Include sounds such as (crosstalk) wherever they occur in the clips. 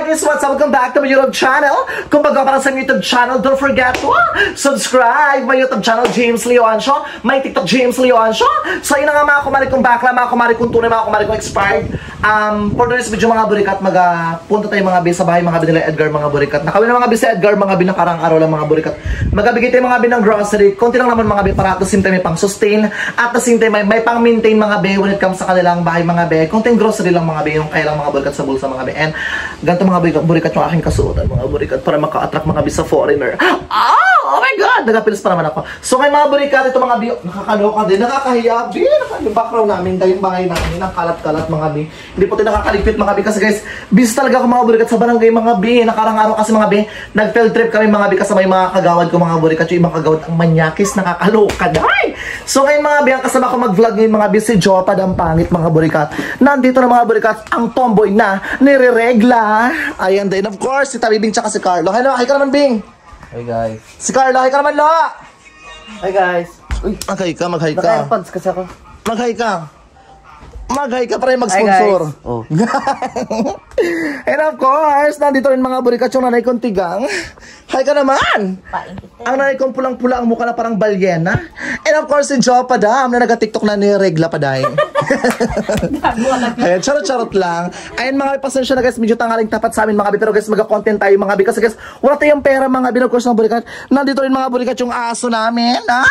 Guys, what's up? Welcome back to my YouTube channel. Kung bago para sa YouTube channel, don't forget to ah, subscribe my YouTube channel, James Leon Show. My TikTok, James Leon Show. So yun nga mga kumari kong bakla, mga kumari kong tunay, mga kumari kong expired. Um, for today's video mga burikat, maga punta tayo mga bis sa bahay mga binila Edgar mga burikat. Nakawin na mga bis sa Edgar, mga binakarang araw lang mga burikat. Magabigay tayo mga bin ng grocery. Konti lang naman mga bin para at the same time may pang sustain. At the same time may, may pang maintain mga be when it comes sa kanilang bahay mga be. Konting grocery lang mga be yung kailang mga burikat sa bulsa mga be. And ganito mga burikat, yung aking kasuotan mga burikat para maka-attract mga bis sa foreigner. Ah! My God! Nagapilis pa naman ako. So kay mga burikat, ito mga bi, nakakaloka din, nakakahiya, bi, naka- yung background namin, dahil yung bahay namin, ang kalat-kalat mga bi. Hindi po tayo nakakaligpit mga bi, kasi guys, bis talaga ako mga burikat sa barangay mga bi. Nakarang araw kasi mga bi, nag-field trip kami mga bi, kasama yung mga kagawad ko mga burikat, yung ibang kagawad, ang manyakis, nakakaloka, day! So ngayon mga bi, ang kasama ko mag-vlog ngayon mga bi, si Jopa ang pangit mga burikat. Nandito na mga burikat, ang tomboy na, nire-regla. Ayan din, of course, si Tabi Bing tsaka si Carlo. Hello, hi ka naman Bing! Hey guys. Si Carlo, hi ka naman, Lo! Hi guys. Uy, mag-hi ka, mag-hi ka. Naka-airpods kasi ako. Mag-hi ka. Mag-hi ka para mag-sponsor. Oh. (laughs) And of course, nandito rin mga burikat yung nanay kong tigang. Hi ka naman! Ang nanay kong pulang-pula ang mukha na parang balyena. And of course, si Joe Padam na nag-tiktok na niregla pa dahil. (laughs) Ayan, charot-charot lang. Ayan mga pasensya na guys, medyo tanghaling tapat sa amin mga bi. Pero guys, mag-content tayo mga bi. Kasi guys, wala tayong pera mga bi. Of course, mga burikat. Nandito rin mga burikat yung aso namin. Ha?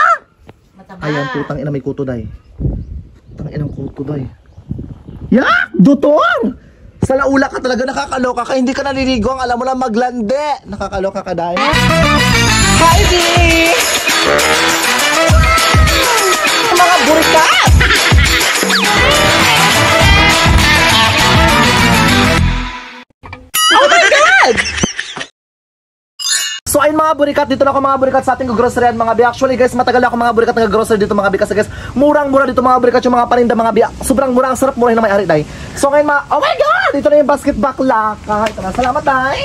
Ayan, putang ina may kuto day. Putang ina kuto day. Yak! Dutor! Sa laula ka talaga nakakaloka ka, hindi ka naliligo, ang alam mo lang maglande. Nakakaloka ka dahil. Hi, D! Mga burikat! Mga burikat, dito na ako mga burikat sa ating grocery mga bi. Actually guys, matagal ako mga burikat nag-grocery dito mga bi kasi guys, murang-mura dito mga burikat yung mga paninda mga bi. Sobrang mura, ang sarap mura na may-ari dai. So ngayon mga, oh my god, dito na yung basket baklaka. Ito na, salamat dai.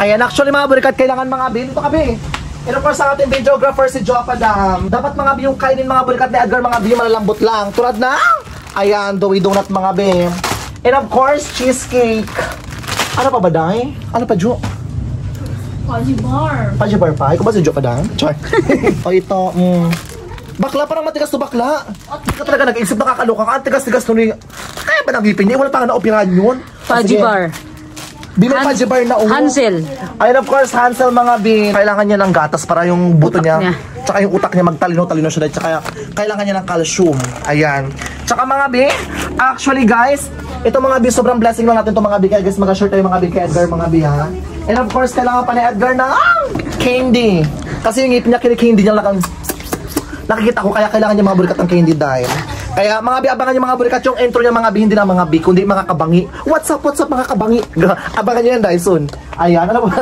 Ayan, actually mga burikat, kailangan mga bi, dito ka bi. And of course, ang ating videographer si Joe Padam. Dapat mga bi yung kainin mga burikat ni Edgar mga bi malalambot lang. Tulad na, ayan, doughy donut mga bi. And of course, cheesecake. Ano pa ba dai? Ano pa, Jo? Fuzzy bar. Paji bar pa? Ikaw ba si Joe Padang? Char. (laughs) o ito, mm. Bakla, parang matigas to bakla. Hindi ka talaga nag-iisip, nakakaloka ka. Ang tigas-tigas to ni... Kaya ba nag-ipin niya? Wala pa nga na-operahan yun. Fudgy Sige. bar. Di mo Han- Paji bar na umo. Hansel. Ayun, of course, Hansel mga bin. Kailangan niya ng gatas para yung buto Utak niya, niya. Tsaka yung utak niya magtalino-talino siya. dahil Tsaka kailangan niya ng calcium. Ayan. Tsaka mga bin, actually guys, ito mga bin, sobrang blessing lang natin to mga bin. Kaya guys, mag-share tayo mga bin kay Edgar mga bin ha. And of course, kailangan pa ni Edgar ng candy. Kasi yung ngipin niya, kini-candy niya lang nakikita ko kaya kailangan niya mga burikat ng candy dahil. Kaya mga bi abangan niyo mga burikat yung intro niya mga bi hindi na mga bi kundi mga kabangi. What's up what's up mga kabangi? Abangan niyo yan dahil soon. Ayan ano ba? (laughs)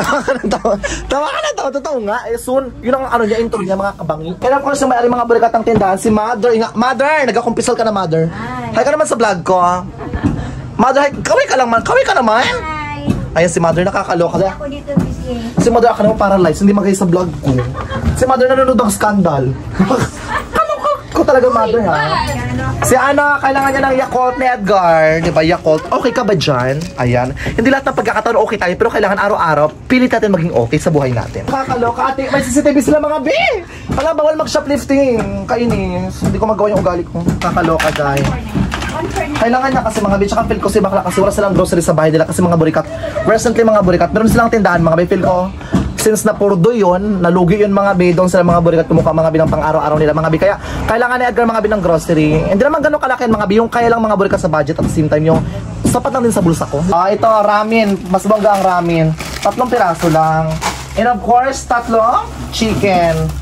Tawa ka na tawa. Tawa ka na tawa. Totoo nga eh soon. Yun ang ano niya intro niya mga kabangi. Kaya of course yung may mga burikat ng tindahan si mother Inga, mother nagakumpisal ka na mother. Hi. Ka naman sa vlog ko ah. Mother kaway ka lang man kaway ka naman Hi! ayan si mother nakakaloka kaya Ako dito, Bisky. Si Mother ako naman paralyzed, hindi magay sa vlog ko. Si Mother nanonood ng scandal. (laughs) Ko, ko talaga Mother ha. Si Ana, kailangan niya ng Yakult ni Edgar. Di ba, Yakult? Okay ka ba dyan? Ayan. Hindi lahat ng pagkakataon okay tayo, pero kailangan araw-araw, pilit natin maging okay sa buhay natin. Kakaloka, ate, may CCTV sila mga B! Wala, bawal mag-shoplifting. Kainis. Hindi ko magawa yung ugali ko. Kakaloka, guys. Kailangan na kasi mga bitch, feel ko si bakla kasi wala silang grocery sa bahay nila kasi mga burikat. Recently mga burikat, meron silang tindahan mga bay, feel ko since na purdo yun, nalugi yun mga bay, doon sila mga burikat kumukha mga binang pang araw-araw nila mga bay. Kaya kailangan ni Edgar mga binang grocery. Hindi naman ganun kalaki mga bay, yung kaya lang mga burikat sa budget at the same time yung sapat lang din sa bulsa ko. Ah, ito, ramen. Mas bongga ang ramen. Tatlong piraso lang. And of course, tatlong chicken.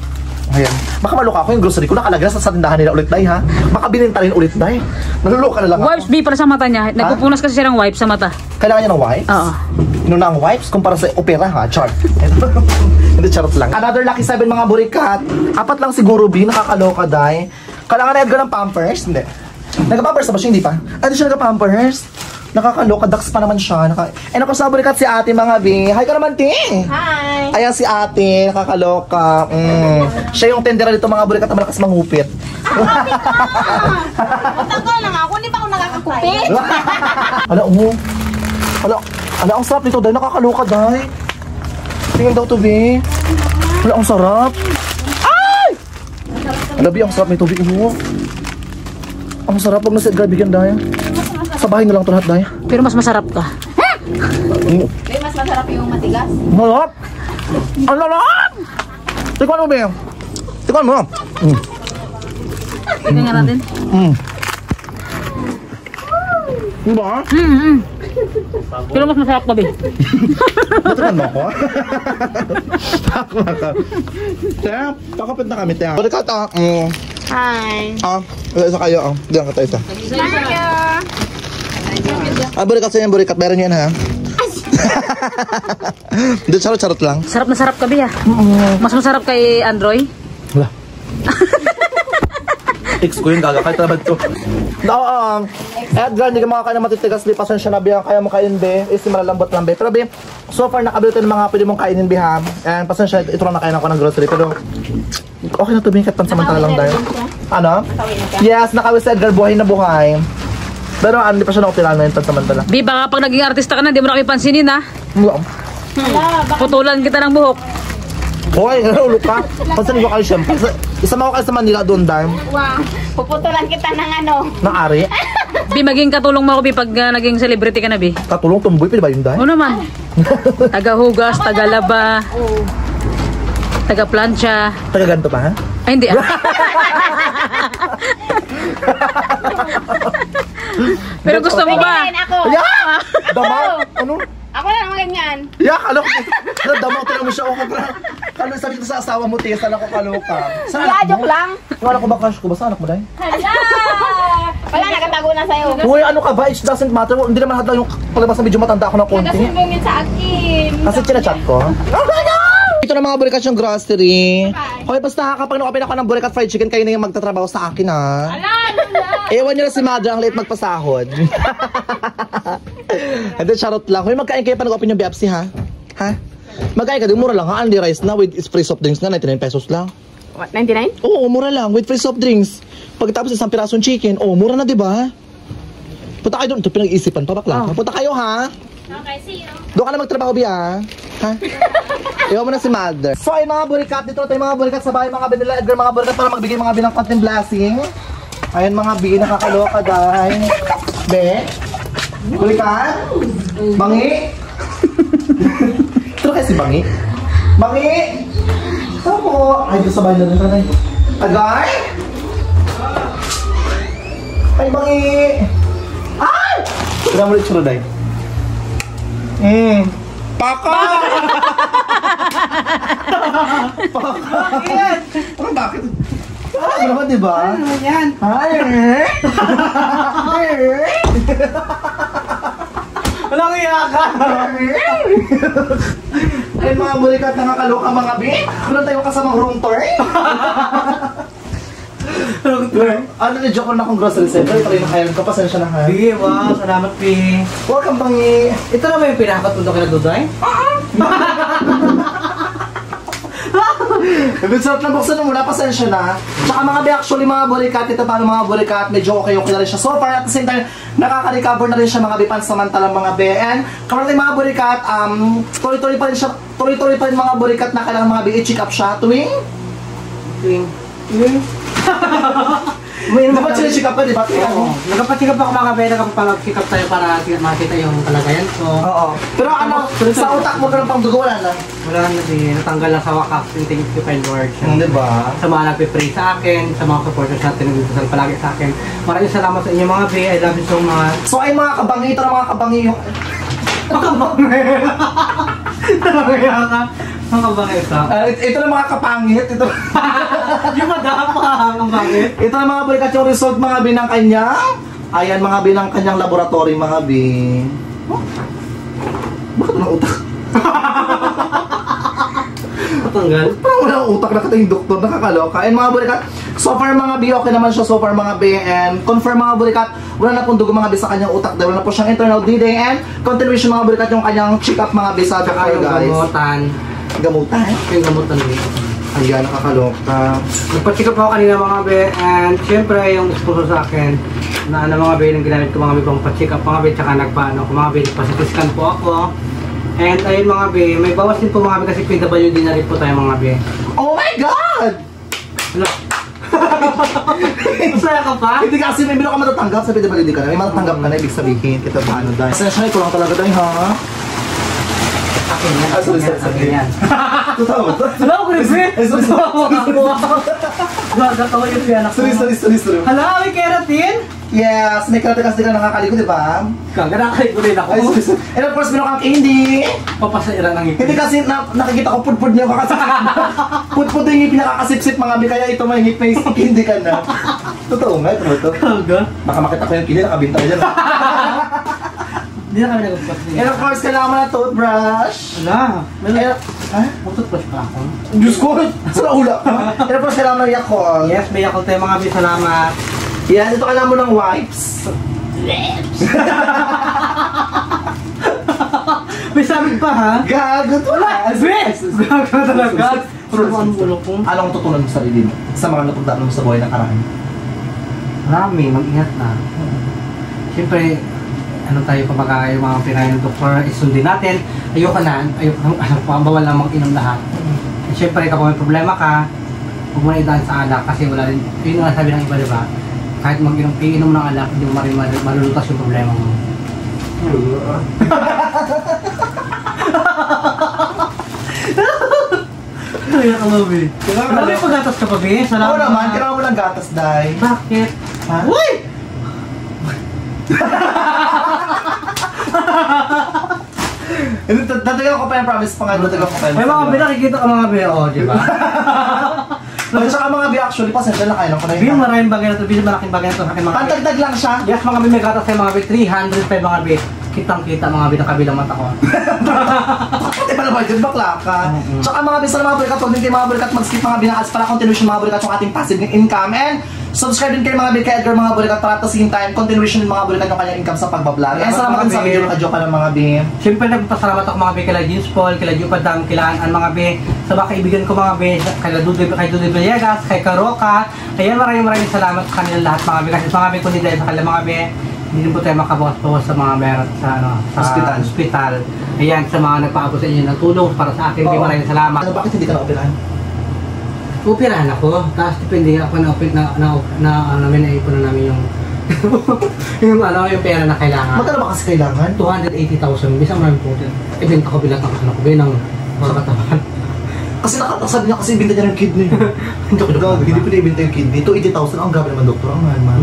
Ayan. Baka maluka ako yung grocery ko nakalagay na sa, tindahan nila ulit, day, ha? Baka bininta rin ulit, day. Naluluka na lang ako. Wipes B para sa mata niya. Nagpupunas kasi siya ng wipes sa mata. Kailangan niya ng wipes? Oo. Inuna ang wipes kumpara sa opera, ha? Chart. (laughs) Hindi, charot lang. Another lucky seven mga burikat. Apat lang siguro, B. Nakakaloka, day. Kailangan na Edgar ng pampers? Hindi. Nagpa-pampers na ba siya? Hindi pa. Ano siya nagpa-pampers? Nakakaloka, ducks pa naman siya. Naka... Eh, naku, sa burikat si ate mga B. Hi ka naman, ti. Hi! Ayan si ate, nakakaloka. Mm. Siya yung tendera dito mga burikat na malakas mangupit. Matagal na nga ako, hindi pa ako nakakakupit. (laughs) Ala, oh. Wala, ala, ang sarap nito, dahil nakakaloka, dahil. Tingin daw to, be. Wala, ang sarap. Ay! Alabi, ang sarap nito, be. Oh. Ang sarap, pag nasa grabe yan, dahil. Sa bahay na lang ito lahat, dahil. Pero mas masarap ka. Mm. May mas masarap yung matigas. Malap! Ang lalap! Tikman mo, be. Tikman mo. Mm. Tingnan nga natin. Mm. Diba? Mm, mm. Pero mas masarap ka, be. Batukan (laughs) mo ako? (laughs) Takma ka. Tiya, pakapit na kami, tiya. Balikat, ah. Mm. Hi. Ah, isa kayo, ah. Diyan ka tayo, isa. Ah, balikat sa inyo, balikat. Meron yan, ha? Hindi, charot-charot lang. Sarap na sarap ka, be, ah. Mas masarap kay Androy. Wala. (laughs) Ex ko yun, gaga. Kahit naman to. No, um, Edgar, hindi ka makakain ng matitigas. Di, pasensya na, Biang. Kaya mo kainin, Be. Is malalambot lang, Be. Pero, Be, so far, nakabili tayo ng mga pwede mong kainin, Be, ha? And, pasensya, ito lang nakain ako ng grocery. Pero, okay na to, Be. Kahit pansamantala lang dahil. Ano? Yes, nakawis si Edgar. Buhay na buhay. Pero, ano, hindi pa siya nakapila na yung pansamantala. Be, baka pag naging artista ka na, di mo na kami pansinin, ha? Putulan kita ng buhok. Hoy, ulo ka. Pansinin ko kayo, syempre. Isa- Isama ko kayo sa Manila doon, dahil. Wow. Puputulan kita ng ano. Ng ari. (laughs) Be, maging katulong mo ako, Be, pag ah, naging celebrity ka na, Be. Katulong tumboy, pwede ba yun, dahil? Oo naman. (laughs) Taga-hugas, taga-laba, taga-plancha. Taga ganito pa, ha? Ay, hindi. (laughs) Pero gusto mo ba? Pwede rin ako. Yeah! Dama? Ano? Ako na naman ganyan. Yeah, kalo ko. Ano, dama ko mo siya. Okay, pero kalo sabi ko sa asawa mo, saan ako kaloka? Sa Yeah, joke lang. Yung anak ko ba, crush ko ba? Sa anak mo, dahil? Hala! Wala, nakatago na sa'yo. Uy, ano ka ba? It doesn't matter. Hindi naman hata yung palabas na medyo matanda ako ng konti. Nagasumbong yun sa akin. Kasi chinachat ko. Ito na mga burikat yung grocery. Hoy, basta kapag nakapin ako ng burikat fried chicken, kayo na yung magtatrabaho sa akin, ha? Ala, ala. Ewan nyo na si Madra, ang late magpasahod. Hindi, charot lang. Hoy, magkain kayo pa nag-open yung Biapsi, ha? Ha? Magkain ka, di mura lang, ha? Only rice na with free soft drinks na, 99 pesos lang. What, 99? Oo, mura lang, with free soft drinks. Pagkatapos isang pirasong chicken, oh, mura na, di ba? Punta kayo doon. Ito pinag-iisipan pa, bakla. Punta kayo, ha? Okay, see you. Doon ka na magtrabaho, Bia. Ha? Iwan mo na si Mother. So, ay mga burikat. Dito tayo mga burikat sa bahay. Mga binila Edgar, mga burikat para magbigay mga bilang konting blessing. Ayan mga bi, nakakaloka dahil. Be? Burikat? Bangi? (laughs) Ito kasi Bangi? Bangi? Ako. Ay, doon sa bahay na rin. Tanay. Agay? Ay, Bangi! Ay! Tignan mo ulit tsura, Day. Hmm. Paka! Paka! Bakit? Parang bakit? Ah, ano ba? Ano naman yan? Ay! Walang iya ka! Ay, mga bulikat nakakaloka mga bi. Meron tayong kasamang room tour. (laughs) ano ni joke na akong grocery center? Ito rin nakayan ko. Pasensya na ha. Sige, wow, salamat, Pi. Welcome, Bangi. Ito na ba yung pinakatundo kay Duday? Ibig sarap na buksan mo muna, pasensya na. Tsaka mga be, actually mga burikat, ito paano mga burikat, medyo okay okay na rin siya. So far, at the same time, nakaka-recover na rin siya mga be, pansamantalang mga be. And, currently mga burikat, um, tuloy-tuloy pa rin siya, tuloy-tuloy pa rin mga burikat na kailangan mga be, i-check up siya tuwing Ting. May dapat sila check up ka, di ba? Oo. Nagpatikap ako mga kabe, nagpapalagsikap tayo para makita yung kalagayan ko. Oo. Pero ano, sa utak mo ka ng pangdugo, wala na. Wala na din, natanggal lang sa wakas. And thank you kay Lord. Di ba? Sa mga nagpe-pray sa akin, sa mga supporters natin nagdudusal palagi sa akin. Maraming salamat sa inyo mga be. I love you so much. So ay mga kabangi, ito na mga kabangi yung... (laughs) (laughs) Talaga ka. Ang kabangit ka. Ah, ito, ito na mga kapangit, ito... (laughs) Yung madapa ang bakit? Ito na mga balikat yung result mga binang kanya. Ayan mga binang kanyang laboratory mga bin. Oh. Bakit walang utak? (laughs) Matanggal. Parang walang utak na yung doktor, nakakaloka. And mga balikat, so far mga bi, okay naman siya so far mga bi. And confirm mga balikat, wala na pong dugo mga bi sa kanyang utak. Dahil wala na po siyang internal bleeding. And continuation mga balikat yung kanyang check up mga bi sa doctor yung guys. gamutan. Gamutan. Yung gamutan din. Ayan, nakakaloka. Nagpa-check up ako kanina mga be, and syempre yung sponsor sa akin, na ano mga be, yung ginamit ko mga be, pang up mga be, tsaka nagpa-ano ko mga be, nagpa-scan po ako. And ayun mga be, may bawas din po mga be kasi PWD na rin po tayo mga be. Oh my God! Ano? (laughs) Masaya ka pa? Hindi kasi may meron ka matatanggap, diba hindi ka na, may matatanggap ka na, ibig sabihin, kita ba ano dahil. Essentially, ko lang talaga dahil ha? Akin yan. Ah, sorry, sorry, Akin yan. Totoo ba? Wala ko rin, sorry, sorry. Gagatawa yung pianak Sorry, sorry, sorry, sorry. Hala, may keratin? Yes, may karate kasi ka nakakaliko, di ba? Gaganakay ko rin ako. Ay, sorry, sorry. And of course, meron kang candy. Papasairan ng ngipin. Hindi kasi na, nakikita ko pudpud niya kakasipsip. (laughs) pudpud yung ngipin nakakasipsip mga bi, kaya ito may ngipin, hindi ka na. (laughs) Totoo nga, ito ba ito? Kaga? Baka makita ko yung kili, nakabintay dyan. (laughs) Hindi na kami nagpapasok And of course, kailangan mo ng toothbrush. Wala. Meron, ha? Magtutbrush pa ako. Diyos ko, (laughs) sa naula ka. And of course, kailangan mo ng Yakult. Yes, may ako tayo mga bi. Salamat. Yan, ito kailangan mo ng wipes. (laughs) May sabit pa ha? Gago to. Wala. Bes! (laughs) Gaga talaga. Ano ulo ko? Anong tutunan mo sa sarili mo? Sa mga napagdaan mo sa buhay ng karami? Marami, mag-ingat na. Siyempre, ano tayo kapag yung mga pinahin ng doktor, isundin natin. Ayoko na, ayoko, ano pa, bawal lang mag-inom lahat. At Siyempre, kapag may problema ka, huwag mo na idaan sa alak kasi wala rin, yun nga sabi ng iba, di ba? Kahit mag-inom, iinom ng alak, hindi mo marin mal- malulutas yung problema mo. (laughs) Kaya ka, Bobby. Kailangan Alam mo yung paggatas ka pa, Bi? Salamat. Oo naman, kailangan mo ng gatas, Day. Bakit? Ha? Uy! Hindi, tat- Tatagal ko pa yung promise pa nga, tatagal ko pa yung May mga Bi, nakikita ka mga Bi, oh, di ba? (laughs) At saka mga bi, actually, pasensya na kailan ko na yun. maraming bagay na ito, Bi, malaking bagay na ito sa akin mga. Pantagdag lang siya. Yes, mga Bi, may gatas kayo mga Bi, 300 pa yung mga Bi. Kitang-kita mga Bi, nakabilang mata ko. (laughs) Pati pala ba, yun bakla ka. Tsaka mga bisa na mga huwag din kayo mga burikat mag-skip mga binakas para continuation mga burikat yung ating passive income. And subscribe din kayo mga bi kay Edgar mga burikat para at the same time, continuation din mga burikat yung kanyang income sa pagbablog. And salamat sa video, naka-joke ka lang mga bi. Siyempre, nagpapasalamat ako mga Bi, kila Jeans Paul, kila Jupa Dam, kila An mga Bi, sa mga kaibigan ko mga Bi, kay Dudu, kay Dudu Villegas, kay Karoka. Kaya maraming maraming salamat sa kanila lahat mga Bi, kasi mga Bi, kundi dahil sa kanila mga Bi, hindi po tayo makabawas-bawas sa mga meron sa ano sa Hospital. hospital. Ayan, sa mga nagpaabot sa inyo ng tulong para sa akin, Oo. maraming salamat. Ano, bakit hindi ka na-operahan? Upirahan ako, tapos depende ako na na na, na, ano namin na namin yung (laughs) yung ano yung pera na kailangan. Magkano ba kasi kailangan? 280,000, bisa maraming po din. Ibenta ko bilat ng kasanak ko, ng sa katawan. Kasi nakasabi niya kasi ibinta niya ng kidney. (laughs) Hindi ko Gag, hindi pwede ibinta yung kidney. 280,000 ang gabi naman doktor. Ang mahal, mahal.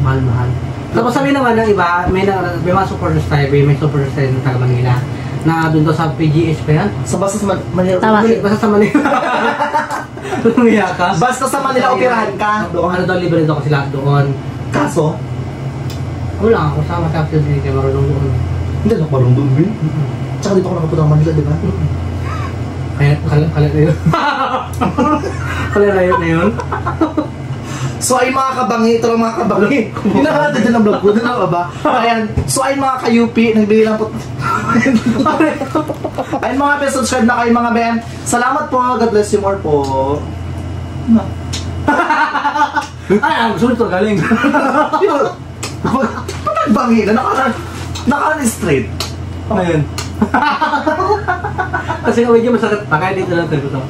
Mahal-mahal. Tapos sabi naman ng iba, may, na, may mga supporters tayo, may, supporters tayo ng taga Manila na doon daw sa PGH pa yan. Sa basta sa Man- Manila. Tama. Basta sa Manila. (laughs) Tumaya ka. Basta sa Manila operahan ka. Doon, ano daw, libre daw kasi lahat doon. Kaso, Wala ako, sama sa Apple City, marunong doon. hindi lang marunong doon, Will. Tsaka dito ako nakapunta ng Manila, di ba? Kaya, kala, kala na yun. (laughs) kala na yun na yun. So ay mga kabangi, ito lang mga kabangi. (laughs) Hinahati dyan ang vlog ko, doon na ba? Ayan, so ay mga ka-UP, nagbigay lang po. (laughs) Ayun mga Ben, subscribe na kayo mga Ben. Salamat po, God bless you more po. Ay, ang gusto nito, galing. Patagbangi na, naka, naka straight. Ayun. (laughs) Kasi medyo masakit pa, kaya dito lang tayo ito.